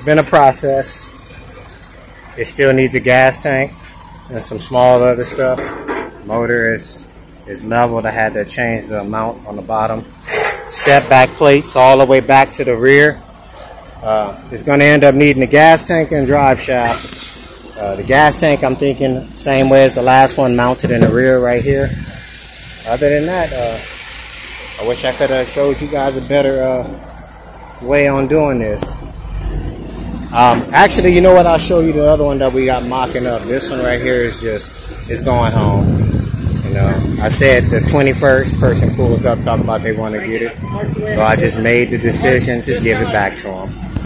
it's been a process. It still needs a gas tank and some small other stuff. Motor is is leveled. I had to change the mount on the bottom. Step back plates all the way back to the rear. Uh, it's going to end up needing a gas tank and drive shaft. Uh, the gas tank, I'm thinking, same way as the last one, mounted in the rear right here. Other than that, uh, I wish I could have showed you guys a better uh, way on doing this. Um, actually, you know what? I'll show you the other one that we got mocking up. This one right here is just, it's going home. You know, I said the 21st person pulls up talking about they want to get it. So I just made the decision, just give it back to them.